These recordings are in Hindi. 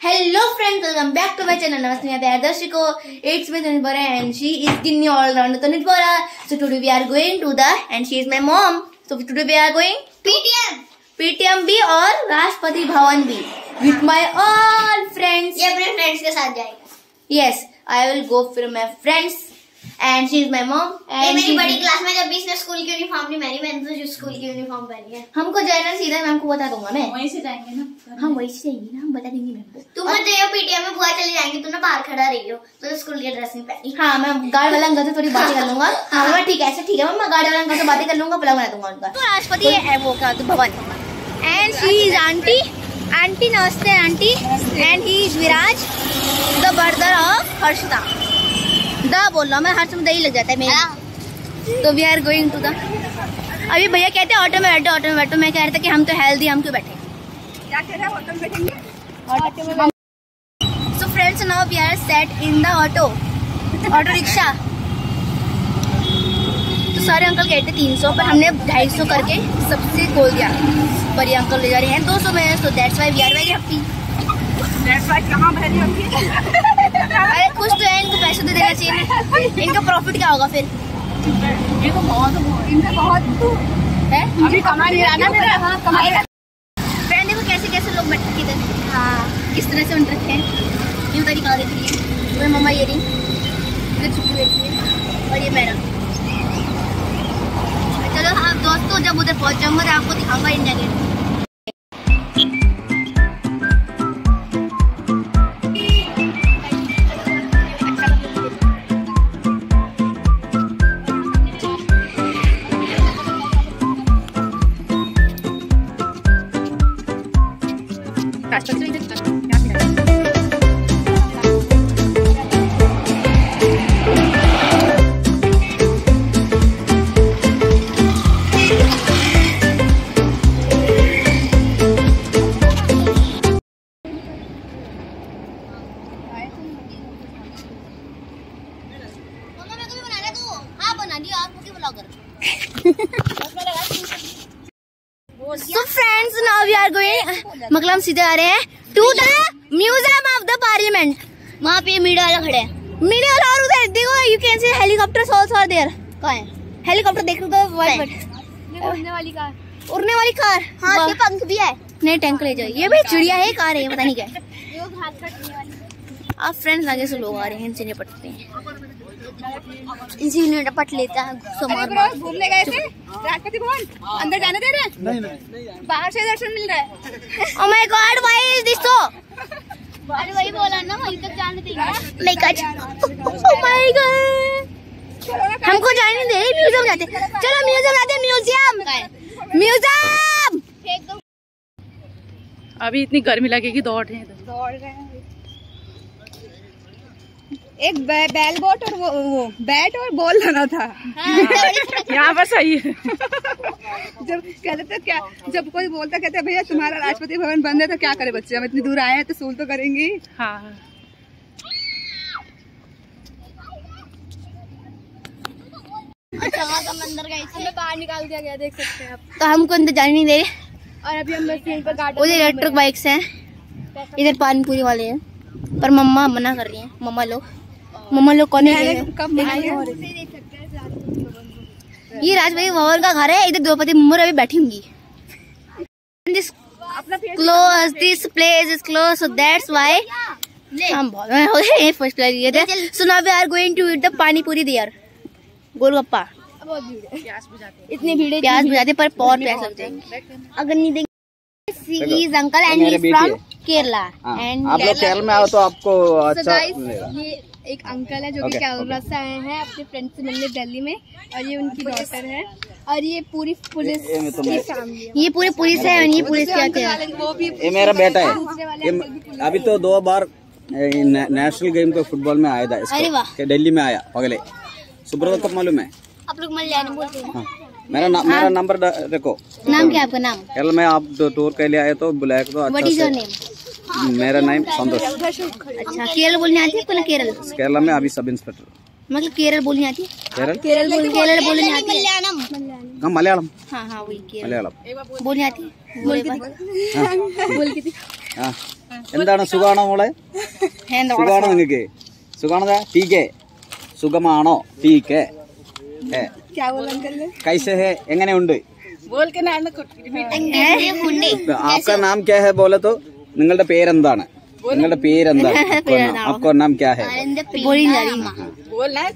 Hello friends welcome back to my channel नमस्ते मैं दर्शक को इट्स मी दिनभर and she is giving you all round the दिनभर so today we are going to the and she is my mom so today we are going PTM PTM B और राष्ट्रपति भवन भी विद माय ऑल फ्रेंड्स ये अपने फ्रेंड्स के साथ जाएँगे. Yes I will go for my friends and she is my mom ये मेरी बड़ी क्लास में जब भी इसने स्कूल की यूनिफॉर्म नहीं पहनी मैंने तो जो स्कूल की यूनिफॉर्म पहनी है। हमको जाना सीधा मैम को बता दूँगा मैं। वहीं से जाएँगे ना। हम वही से जाएँगे ना हम बता देंगे मैम को। तुम मत जाइयो पीटीएम में बुआ चली जाएँगी तुम ना बाहर खड़ा रही हो तो स्कूल की ड्रेस नहीं पहनी। हाँ मैं गार्ड वाला अंकल से थोड़ी बातें कर लूँगा। हाँ मैं ठीक है ऐसा ठीक है मैं गार्ड वाला अंकल से बातें कर लूँगा प्लान बना दूँगा उनका। तो राष्ट्रपति है वो क्या तो Bhavan and she is aunty aunty नमस्ते aunty and he is Viraj the brother of Harshada the बोल रहा मैं हर समय दही लग जाता है मेरा। तो we are going to the अभी भैया कहते हैं ऑटो में बैठो ऑटो में बैठो। मैं कह रहा था कि हम तो हेल्दी हम क्यों बैठे? क्या कह रहे हैं होटल बैठेंगे? So friends now we are set in the auto auto rickshaw तो सारे अंकल कहते तीन सौ पर हमने ढाई सौ करके सबसे खोल दिया। पर ये अंकल ले जा रहे हैं। दो सौ में so that's why we are very happy कहाँ भरी होगी अरे कुछ तो है इनको पैसे तो देना चाहिए। इनका प्रॉफिट क्या होगा फिर? इनको बहुत इनका बहुत है? अभी कमा नहीं रहा ना मेरा? हाँ कमाई फ्रेंड देखो कैसे कैसे लोग बैठे इधर हाँ। किस तरह से बन रखे हैं। ये उधर दिखा देती है। वो मम्मा ये रही इधर छुट्टी बैठी है। और ये मैडम। चलो हाँ दोस्तों जब उधर पहुँच जाऊँगा तो आपको दिखाऊँगा इंडिया गेट मतलब हम सीधे आ रहे हैं to the museum of the parliament वहाँ पे मीडिया वाला खड़े हैं। मीडिया वाला और उधर देखो you can see helicopter also are there कहाँ है? हेलीकॉप्टर देख व्हाइट व्हाइट उड़ने वाली कार। उड़ने वाली कार। हाँ ये पंख भी है। नहीं टैंक ले जाओ। ये भी चिड़िया है कार है पता नहीं क्या आप फ्रेंड्स आगे से लोग आ रहे हैं इनसे निपटते हैं इनसे निपट लेता है मार घूमने गए थे? राष्ट्रपति भवन? अंदर जाने दे रहे नहीं नहीं। बाहर से दर्शन मिल रहा है। ओ my god why is this. So अरे वही बोला ना वहीं तक जाने देंगे। लाइक ओ माय गॉड हमको जाने नहीं दे रही म्यूज़ियम जाते। चलो म्यूज़ियम जाते म्यूज़ियम। म्यूज़ियम। अभी इतनी गर्मी लगेगी दौड़ रहे हैं। दौड़ रहे हैं। एक बै, बैल बोट और वो, वो बैट और बॉल लाना था। यहाँ पर सही है। जब कहते थे क्या जब कोई बोलता कहते भैया तुम्हारा राष्ट्रपति भवन बंद है तो क्या करे बच्चे? हम इतनी दूर आए हैं तो सूल तो करेंगे हाँ। अच्छा वहाँ का मंदिर गए बाहर निकाल दिया गया देख सकते हैं आप। तो हमको अंदर जाने नहीं दे रहे? और अभी हम मशीन पर गार्डन उधर इलेक्ट्रिक बाइक्स हैं इधर पानी पूरी वाले हैं। पर मम्मा मना कर रही हैं मम्मा लोग। मम्मा लोग कौन है? ये राजभाई भवन का घर है इधर द्रौपदी मुर्मू अभी बैठी होंगी। Close this place is close so that's why हम हो फ़र्स्ट क्लास लिए थे। So now we are going to eat the pani puri there golgappa इतनी भीड़ प्याज बुझाते पर बहुत प्याज लगते हैं। अगर नहीं देंगे is uncle and he is from Kerala. And आप लोग केरल में आओ तो आपको अच्छा ये एक अंकल है जो कि Okay, केरला से आए हैं अपने फ्रेंड से मिलने दिल्ली में और ये उनकी डॉटर है और ये पूरी पुलिस की फैमिली ये पूरी पुलिस है और ये पुलिस क्या क्या है? ये मेरा बेटा है। अभी तो दो बार नेशनल गेम को फुटबॉल में आया था दिल्ली में आया पगले। सुब्रत कब मालूम है? आप लोग मलयालम बोलते हैं। हाँ। मेरा ना, मेरा नंबर देखो। नाम क्या आपका? नाम? केरल में आप टूर के लिए आए तो बुलाया तो व्हाट अच्छा इज़ योर नेम मेरा नाम संतोष अच्छा केरल बोलने आती है आपको ना केरल केरला में अभी सब इंस्पेक्टर मतलब केरल बोलनी आती है केरल केरल बोल केरल बोलनी आती है मलयालम हाँ मलयालम हाँ हाँ वही केरल मलयालम बोलनी आती है बोले बात। हाँ बोल की थी हाँ എന്താണ് സുഖാണോ മോളെ സുഖാണോ നിങ്ങക്ക് സുഖാണോ ടീക്കെ സുഖമാണോ ടീക്കെ ഏ क्या बोला अंकल ने കൈസെ ഹേ എങ്ങനെയുണ്ട് बोल के ना ना कुछ आपका नाम क्या है बोले तो നിങ്ങളുടെ പേരെന്താണ് നിങ്ങളുടെ പേരെന്താണ് आपको नाम- आपको नाम क्या है बोलना है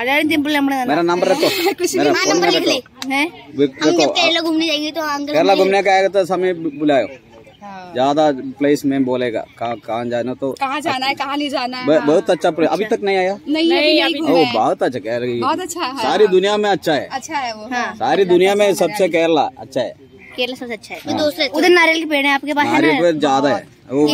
അതാണ് സിമ്പിൾ നമ്മള് मेरा नंबर रखो मेरा फोन में रखो हम जब केरला घूमने जाएंगे तो अंकल केरला घूमने का आएगा तो समय बुलायो ज्यादा प्लेस में बोलेगा कहाँ कहाँ जाना तो कहाँ जाना है कहाँ नहीं जाना है ब- बहुत अच्छा प्ले- अभी तक नहीं आया नहीं अभी नहीं ओ घूमे हैं। बहुत अच्छा कह रही बहुत अच्छा है सारी दुनिया में अच्छा है अच्छा है वो सारी दुनिया में सबसे केरला अच्छा है केरला सबसे अच्छा है। उधर नारियल के पेड़ है आपके पास है ना? ज़्यादा है। वो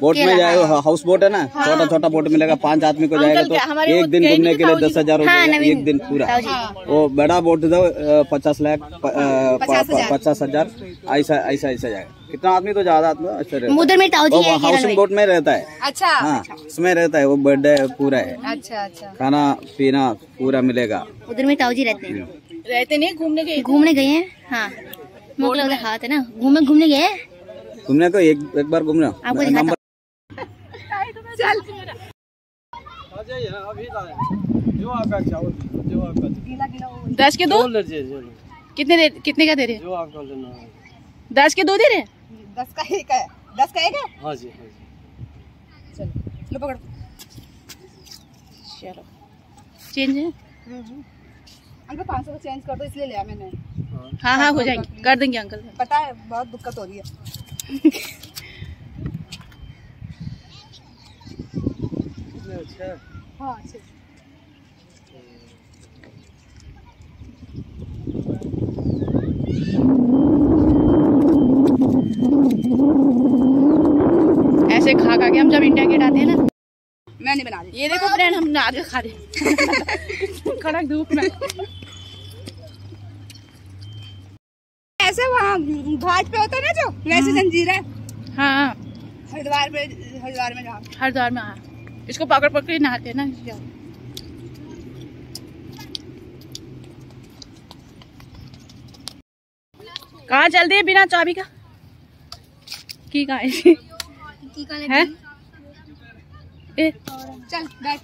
बोट में जाएगा हाउस बोट है ना? छोटा छोटा बोट मिलेगा पाँच आदमी को जाएगा तो एक दिन घूमने के लिए दस हज़ार हो हाँ। एक दिन पूरा। वो बड़ा बोट दो पचास लाख पचास हज़ार। ऐसा ऐसा ऐसा जाएगा। कितना आदमी तो ज़्यादा आदमी अच्छा रहता ताऊ है है हाउसिंग बोट में। रहता है। अच्छा। हाँ उसमें रहता है वो बर्थडे पूरा है। अच्छा अच्छा। खाना पीना पूरा मिलेगा। उधर में ताऊ जी रहते हैं। रहते नहीं घूमने गए। घूमने गए हैं? हाँ। हाथ है ना? घूमे घूमने गए? घूमने को एक एक बार घूमना। आपको नंबर चल। दस के दो? कितने दे कितने का दे रहे हैं? दस के दो दे रहे दस का एक है। दस का एक है? हाँ जी चलो लो पकड़। चलो। चेंज है? अंकल पाँच सौ का चेंज कर दो इसलिए लिया मैंने। हाँ हाँ हो जाएँगे। कर देंगे अंकल। पता है बहुत दिक्कत हो रही है। हाँ? अच्छे। ऐसे खा खा के हम जब इंडिया गेट आते हैं ना। मैं नहीं बना रही। ये देखो फ्रेंड हम आज खा रहे कड़क धूप में। ऐसे वहाँ घाट पे होता है ना जो वैसे जंजीर है। हाँ हरिद्वार पे हरिद्वार में जहाँ हरिद्वार में हाँ। इसको पकड़ पकड़ के नहाते हैं ना कहाँ चलते हैं बिना चाबी का? की कहाँ है? है? ए। चल बैठ।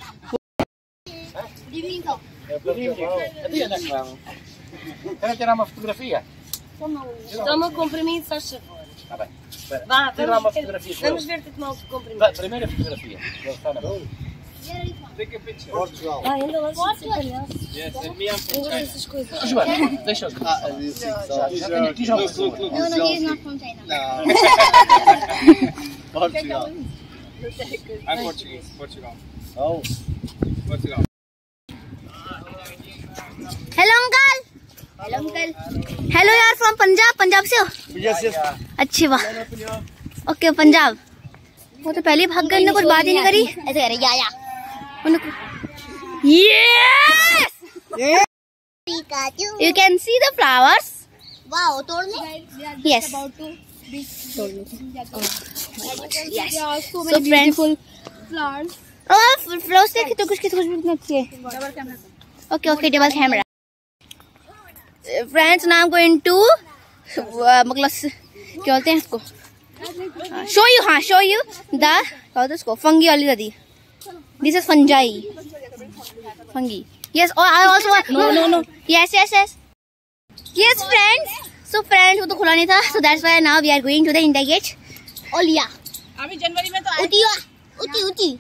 Tirar uma fotografia? Toma o comprimido, faz favor. Está bem. Espera. Uma fotografia. Vamos ver-te tomar o comprimido. Vá, primeira fotografia. Está na Portugal. Ah, ainda lá Yes, essas deixa eu. Ah, Não, não diz na fronteira. Portugal. Portugal. Portugal. Hello uncle. Hello यार फ्रॉम पंजाब पंजाब से हो? अच्छी वाह। ओके पंजाब। वो तो पहले भाग गए कुछ बात ही नहीं करी। ऐसे रहे या या। Yes you can see the flowers wow तोड़ने यस सो फ्रेंड्स फ्लावर्स और फ्लावर्स देखे तो कुछ की खुशबू कितनी अच्छी है okay okay double camera friends now going to मतलब क्या बोलते हैं इसको? शो यू हाँ शो यू द इसको? फंगी वाली नदी this is fungi fungi. Yes और I also no no no yes yes yes yes friends so friends वो तो खुला नहीं था. So that's why now we are going to the India gate ओलिया अभी जनवरी में तो उठी उठी उठी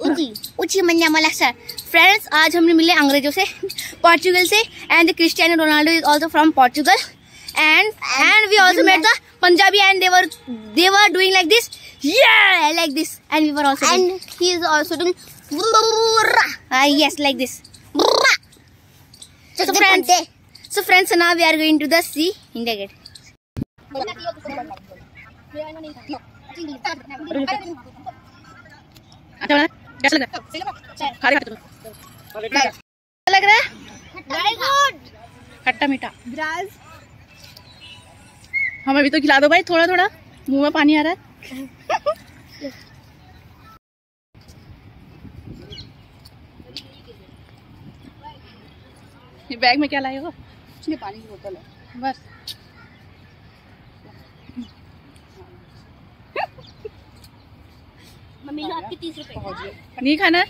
उठी उठी मन्या मलक सर फ्रेंड्स आज हमने मिले अंग्रेज़ों से पोर्चुगल से and Cristiano Ronaldo is also from Portugal and and we also met the Punjabi and they were they were doing like this like this and we were also and he is also yes are going to the India gate कैसा लग रहा है खा रहे कैसा लग रहा है खट्टा मीठा। हम अभी तो खिला दो भाई थोड़ा थोड़ा मुँह में पानी आ रहा है। ये बैग में क्या लाए हो? पानी की बोतल है। बस। खाना?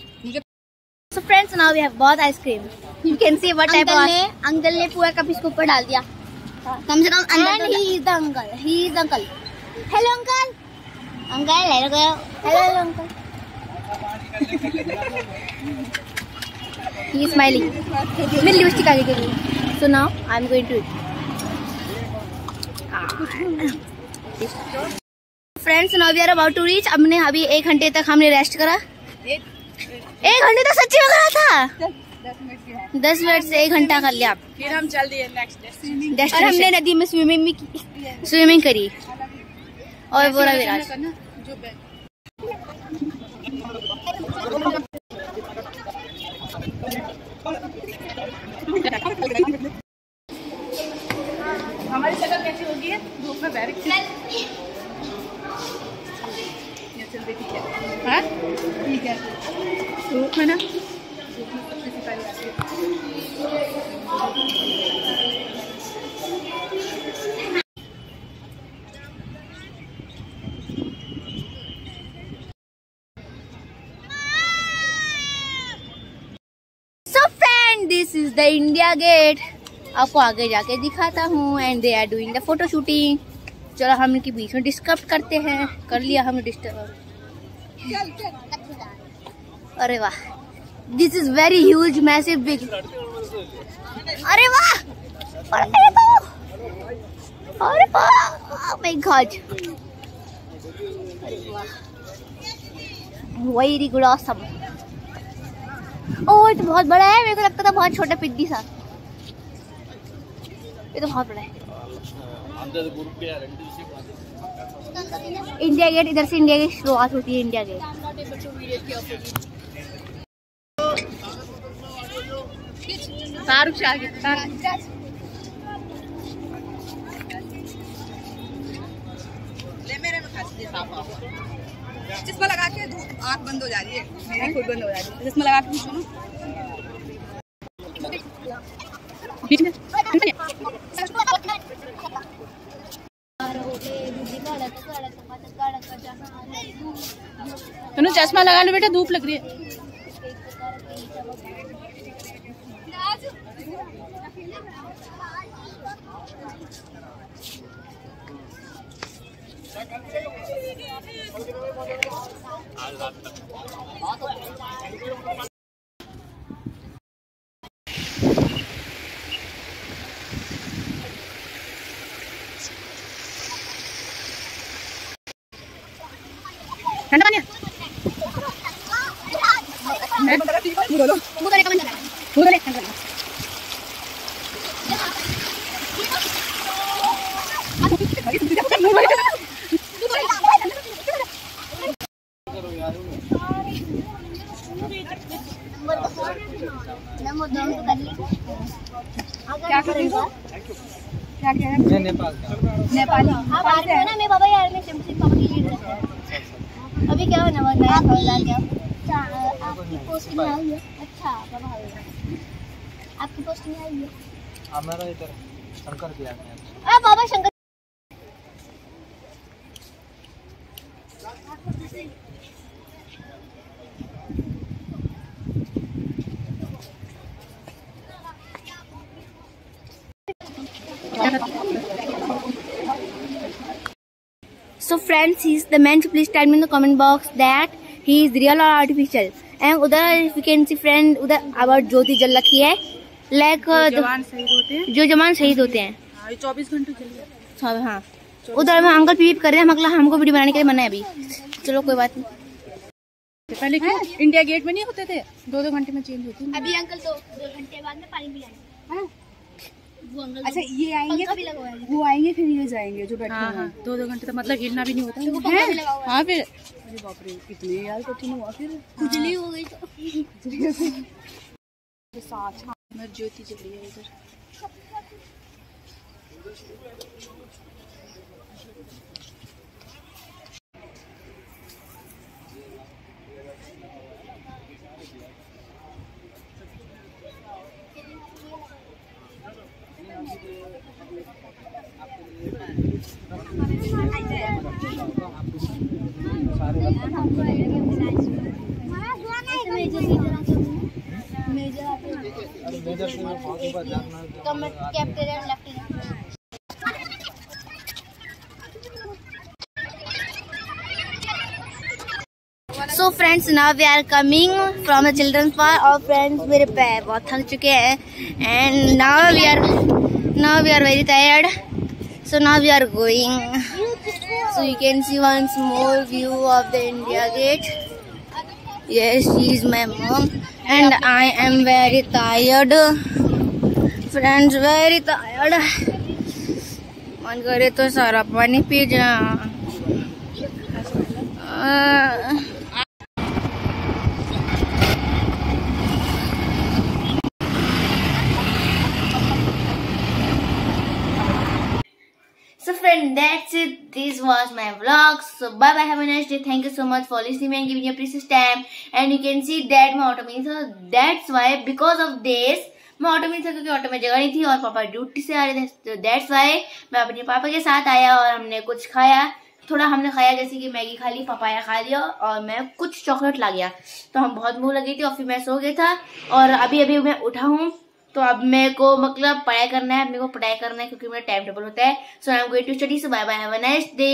फ्रेंड्स नाउ वी हैव बहुत ice cream you can see what type of uncle ने पूरा कप इसके ऊपर डाल दिया। कम से कम uncle he is the uncle he is the uncle hello uncle uncle hello go hello uncle he is smiling मैं लिपस्टिक आगे करूँ so now I am going to it friends now we are about to reach हमने अभी एक घंटे तक हमने रेस्ट करा। एक घंटे तक सच्ची में करा था? दस मिनट से एक घंटा कर लिया फिर हम चल दिए नेक्स्ट और हमने नदी में स्विमिंग भी की। स्विमिंग करी। और बोला विराज जो हमारी शक्ल कैसी होगी है धूप में बैठ के ये चल रही ठीक है हाँ ठीक है धूप में ना धूप में सबसे सिपाही आती है so friend this is the India gate आपको आगे जाके दिखाता हूँ and they are doing the photo shooting चलो हम इनके बीच में डिस्कस करते हैं। कर लिया हमने डिस्टर्ब अरे वाह। This is very huge massive big अरे वाह। अरे वाह। God very good awesome oh ये तो बहुत बड़ा है मेरे को लगता था बहुत छोटा पिद्दी सा। ये तो बहुत बड़ा है। इंडिया गेट इधर से इंडिया गेट शुरुआत होती है इंडिया गेट। शाहरुख शाह ले मेरे में खाती है। चश्मा लगा के धूप आँख बंद हो जा रही है। खुद बंद हो जा रही है। चश्मा लगा के सुनो। बीच चश्मा लगा लो बेटा, धूप लग रही है। ठंडा पानी है? बोलो मुँह करने का मन कर रहा है बोलो ठंडा पानी क्या कर हो क्या कह रहे हैं? नेपाली। हाँ बाहर में ना मेरे बाबा यार में सिम सिम पापा की लीड रहते अभी क्या होना क्या अच्छा आपकी पोस्टिंग आई है। अच्छा बाबा आपकी पोस्टिंग आई है। हमारा इधर शंकर किया बाबा Shankar So friends, he is the man. So please tell me in the comment box that he is real or artificial. And उधर if you can see friend उधर about ज्योति जल रखी है. Like uh, the- जवान शहीद होते हैं। जो जवान शहीद होते हैं। हाँ, चौबीस घंटे चल हाँ उधर में अंकल पीप कर रहे हैं हम अगला हमको वीडियो बनाने के लिए मना है अभी। चलो कोई बात नहीं। पहले क्यों? इंडिया गेट में नहीं होते थे? दो दो घंटे में चेंज होती है। अभी अंकल तो दो घंटे बाद में पानी पिलाएँगे। वो अंकल अच्छा ये आएँगे भी है। वो आएँगे फिर ये जाएँगे जो बैठे हाँ, हाँ, हैं। दो दो घंटे तो मतलब हिलना भी नहीं होता। है हाँ फिर। अरे बाप रे कितने यार कठिन हुआ फिर। खुजली हो गई तो। साथ ज्योति चल रही है इधर। So friends now we are coming from the children's park और फ्रेंड्स मेरे पैर बहुत थक चुके हैं। And now we are now we are very tired so now we are going so you can see once more view of the India gate yes she is my mom and i am very tired friends very tired मन करे तो सारा पानी पी जा friend, that's it. This was my vlog. So bye bye. Have a nice day. Thank you so much for listening and giving your precious time. And you can see that my auto में so that's why because of this मैं ऑटो में था क्योंकि ऑटो में जगह नहीं थी और पापा ड्यूटी से आ रहे थे तो दैट्स वाई मैं अपने पापा के साथ आया और हमने कुछ खाया थोड़ा हमने खाया जैसे कि मैगी खा ली पपाया खा लिया और मैं कुछ चॉकलेट ला गया तो हम बहुत मुँह लगी थी और फिर मैं सो गया था और अभी अभी मैं उठा हूँ तो अब मेरे को मतलब पढ़ाई करना है, मेरे को पढ़ाई करना है क्योंकि मेरा टाइम टेबल होता है। So I am going to study so bye bye have a nice day